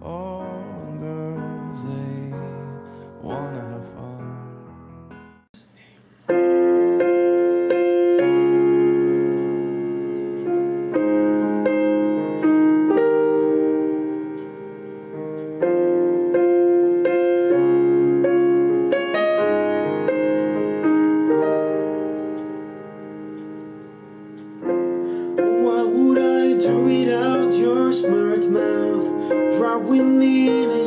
Oh, mouth? Drawing me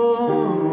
Oh.